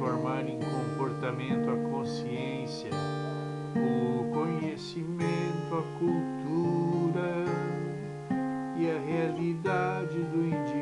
transformar em comportamento a consciência, o conhecimento, a cultura e a realidade do indivíduo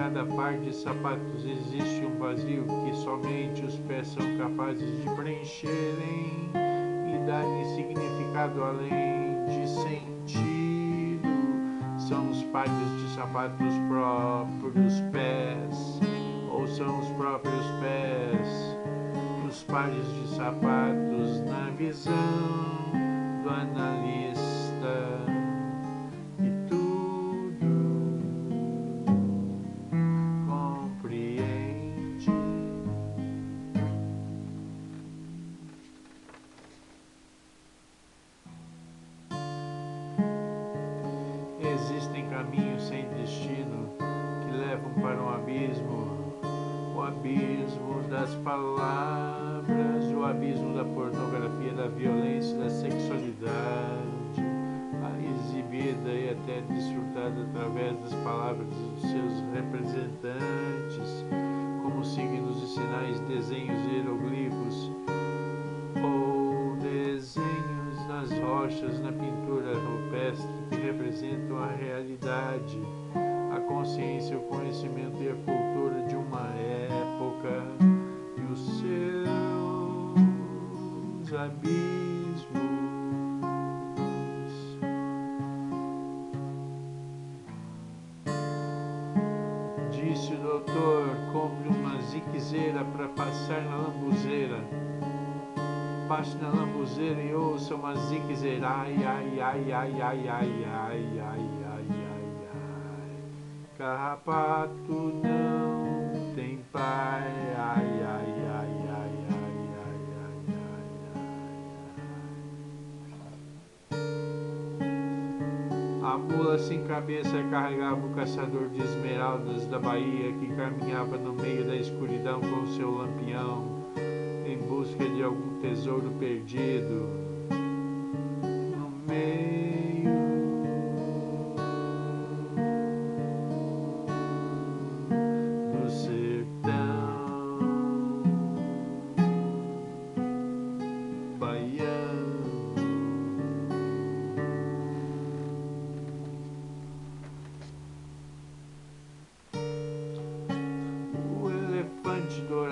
cada par de sapatos existe um vazio que somente os pés são capazes de preencherem e darem significado além de sentido. São os pares de sapatos próprios pés, ou são os próprios pés, os pares de sapatos na visão do analista caminhos sem destino que levam para um abismo, o abismo das palavras, o abismo da pornografia, da violência, da sexualidade, a exibida e até desfrutada através das palavras dos seus representantes, conhecimento e a cultura de uma época e os seus abismos. Disse o doutor: compre uma ziquezeira para passar na lambuzeira. Passe na lambuzeira e ouça uma ziquezeira. Ai, ai, ai, ai, ai, ai, ai, ai. ai. Carrapato não tem pai. Ai, ai, ai, ai, ai, ai, ai, ai. A mula sem cabeça carregava o caçador de esmeraldas da Bahia que caminhava no meio da escuridão com seu lampião em busca de algum tesouro perdido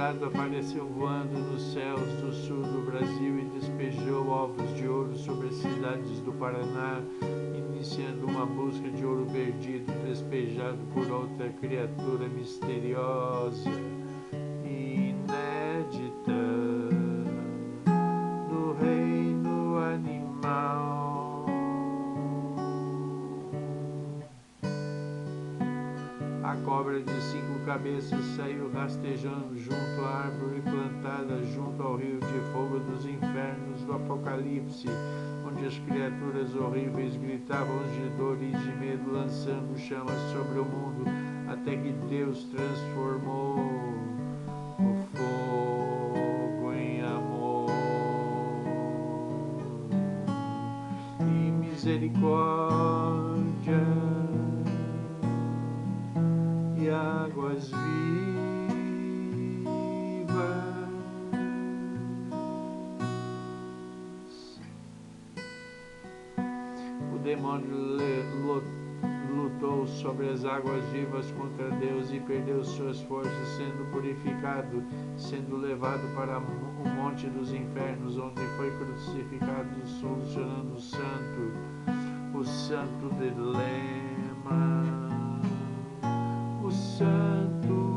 dourado apareceu voando nos céus do sul do Brasil e despejou ovos de ouro sobre as cidades do Paraná, iniciando uma busca de ouro perdido despejado por outra criatura misteriosa cabeças saiu rastejando junto à árvore plantada junto ao rio de fogo dos infernos do Apocalipse, onde as criaturas horríveis gritavam de dor e de medo, lançando chamas sobre o mundo, até que Deus transformou o fogo em amor. misericórdia e águas vivas. O demônio lutou sobre as águas vivas contra Deus e perdeu suas forças, sendo purificado, sendo levado para o monte dos infernos, onde foi crucificado, solucionando o santo, o santo dilema, o